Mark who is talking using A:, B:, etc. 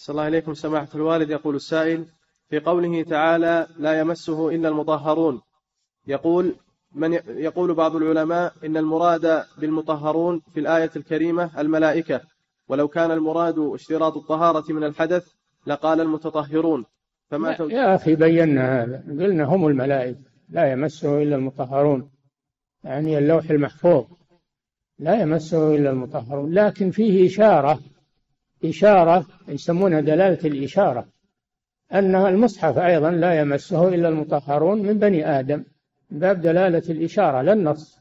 A: صلى الله عليكم سماحة الوالد. يقول السائل في قوله تعالى لا يمسه إلا المطهرون يقول من يقول بعض العلماء إن المراد بالمطهرون في الآية الكريمة الملائكة ولو كان المراد اشتراط الطهارة من الحدث لقال المتطهرون
B: فما يا, يا أخي بينا هذا قلنا هم الملائكة لا يمسه إلا المطهرون يعني اللوح المحفوظ لا يمسه إلا المطهرون لكن فيه إشارة إشارة يسمونها دلالة الإشارة أن المصحف أيضا لا يمسه إلا المطهرون من بني آدم باب دلالة الإشارة لا النص.